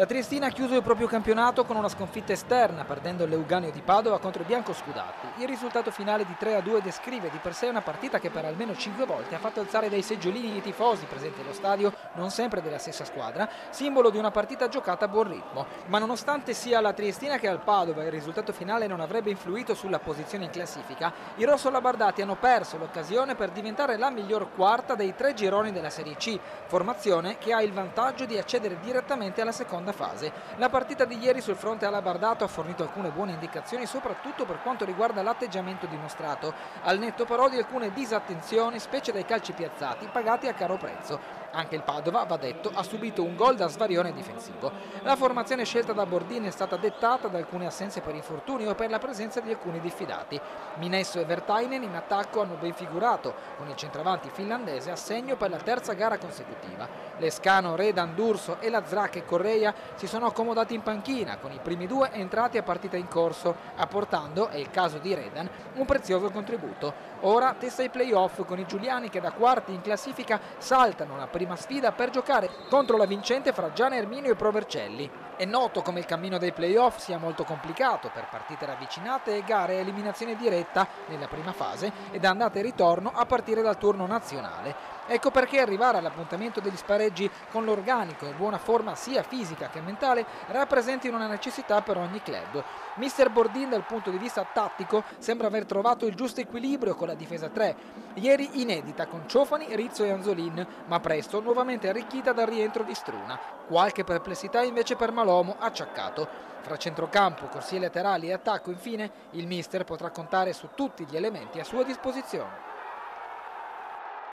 La Triestina ha chiuso il proprio campionato con una sconfitta esterna, perdendo l'Euganeo di Padova contro i biancoscudati. Il risultato finale di 3-2 descrive di per sé una partita che per almeno 5 volte ha fatto alzare dai seggiolini i tifosi presenti allo stadio, non sempre della stessa squadra, simbolo di una partita giocata a buon ritmo. Ma nonostante sia la Triestina che al Padova il risultato finale non avrebbe influito sulla posizione in classifica, i rossolabardati hanno perso l'occasione per diventare la miglior quarta dei tre gironi della Serie C, formazione che ha il vantaggio di accedere direttamente alla seconda fase. La partita di ieri sul fronte alabardato ha fornito alcune buone indicazioni soprattutto per quanto riguarda l'atteggiamento dimostrato, al netto però di alcune disattenzioni, specie dai calci piazzati, pagati a caro prezzo. Anche il Padova, va detto, ha subito un gol da svarione difensivo. La formazione scelta da Bordini è stata dettata da alcune assenze per infortuni o per la presenza di alcuni diffidati. Minesso e Vertainen in attacco hanno ben figurato, con il centravanti finlandese a segno per la terza gara consecutiva. Lescano, Redan, D'Urso e la e Correia si sono accomodati in panchina, con i primi due entrati a partita in corso, apportando, è il caso di Redan, un prezioso contributo. Ora testa i playoff con i giuliani che da quarti in classifica saltano la prima sfida per giocare contro la vincente fra Gian Erminio e Provercelli. È noto come il cammino dei playoff sia molto complicato per partite ravvicinate e gare a eliminazione diretta nella prima fase ed andata e ritorno a partire dal turno nazionale. Ecco perché arrivare all'appuntamento degli spareggi con l'organico e buona forma sia fisica che mentale rappresenti una necessità per ogni club. Mister Bordin dal punto di vista tattico sembra aver trovato il giusto equilibrio con la difesa 3, ieri inedita con Ciofani, Rizzo e Anzolin, ma presto nuovamente arricchita dal rientro di Struna. Qualche perplessità invece per Malomo acciaccato. Fra centrocampo, corsie laterali e attacco infine, il mister potrà contare su tutti gli elementi a sua disposizione.